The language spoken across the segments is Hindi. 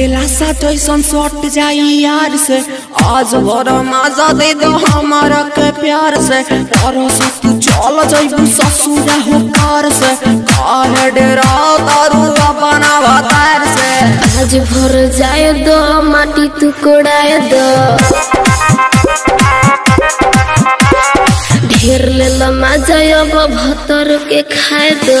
के लाशा जैसन सट जाई यार से। आज भर मज़ा दे दो हमारा के प्यार से। परसों तू चल जाइबू ससुरा हो कार से। काहे डेरा तारू अपना भतार से। आज भर जाए दो, माटी तू कोड़ाए दो। ढेर ले लमा जाए अब भतर के खाए दो।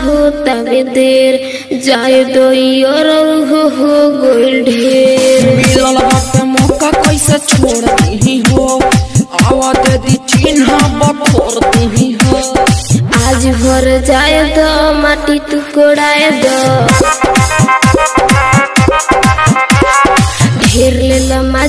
धरेला हो तबे देर जाए दो योर हो हो गोल ढेर मिलल बाटे मौका कैसे छोड़ दी हो आवाज़ दी चिन्हा बखोर दी हो आज भर जाए दो माटी तू कोड़ाए दो ढेर ले लमा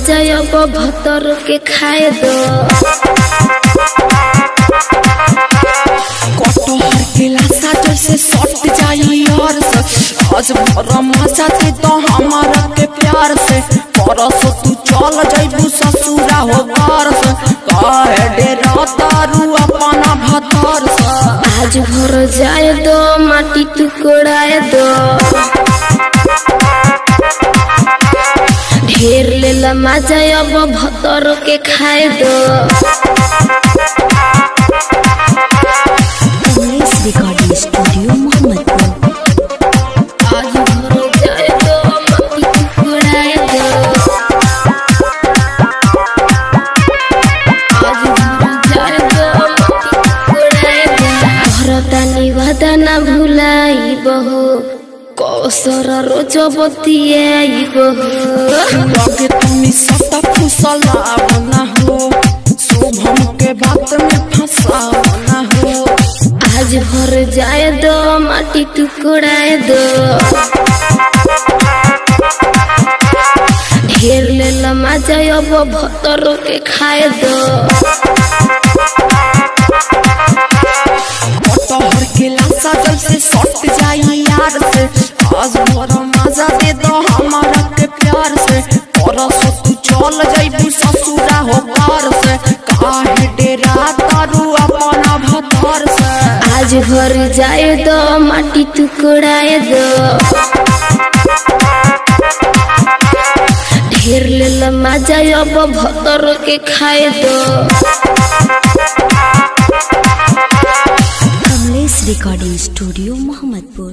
आज भर मज़ा तो हमारा के प्यार से। परसों तू चल जाइबू ससुरा हो घर से। काहे डेरा तारू अपना भतार से। आज भर जाए दो, माटी तू कोड़ाए दो। ढेर ले लमा जाए अब भतर के खाए दो। भरतानी वादा भुलाई बहो कौसर रोज बतियाई बहो लगे तुमी सता फुसला बना हो। शुभम के बात में फंसा बना हो। आज भर जाए दो माटी तू कोड़ाए दो। ढेर ले लमा जाए अब भतर के खाए दो। आज भर जाए दो माटी तू कोड़ाए दो ढेर ले लमा जाए अब भतर के खाए दो Police Recording Studio Mohammadpur.